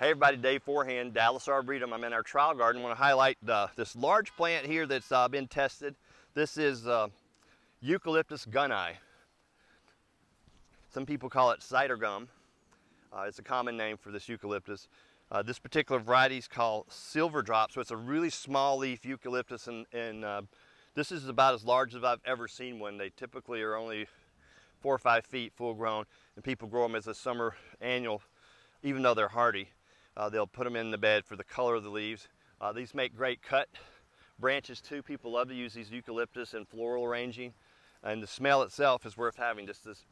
Hey everybody, Dave Forehand, Dallas Arboretum. I'm in our trial garden. I want to highlight uh, this large plant here that's uh, been tested. This is uh, Eucalyptus gunnii. Some people call it cider gum. Uh, it's a common name for this eucalyptus. Uh, this particular variety is called silver drop, so it's a really small leaf eucalyptus and, and uh, this is about as large as I've ever seen one. They typically are only four or five feet full grown and people grow them as a summer annual even though they're hardy. Uh, they'll put them in the bed for the color of the leaves. Uh, these make great cut branches too. People love to use these eucalyptus in floral arranging. And the smell itself is worth having, just this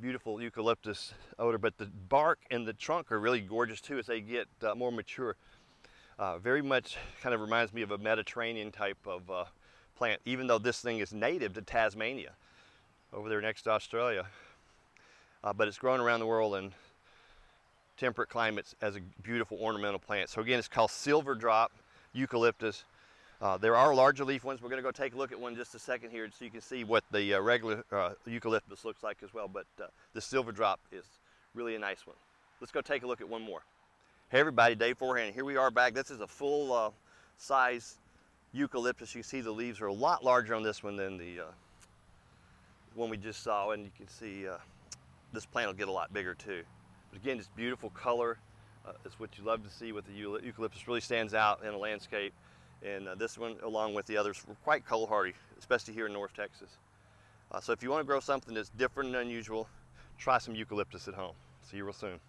beautiful eucalyptus odor. But the bark and the trunk are really gorgeous too as they get uh, more mature. Uh, very much kind of reminds me of a Mediterranean type of uh, plant, even though this thing is native to Tasmania, over there next to Australia. Uh, but it's grown around the world and temperate climates as a beautiful ornamental plant. So again, it's called silver drop eucalyptus. Uh, there are larger leaf ones. We're going to go take a look at one just a second here so you can see what the uh, regular uh, eucalyptus looks like as well. But uh, the silver drop is really a nice one. Let's go take a look at one more. Hey everybody, Dave Forehand. Here we are back. This is a full uh, size eucalyptus. You can see the leaves are a lot larger on this one than the uh, one we just saw. And you can see this plant will get a lot bigger too. But again, just beautiful color. Uh, what you love to see with the eucalyptus. Really stands out in a landscape. And uh, this one, along with the others, were quite cold hardy, especially here in North Texas. Uh, so if you want to grow something that's different and unusual, try some eucalyptus at home. See you real soon.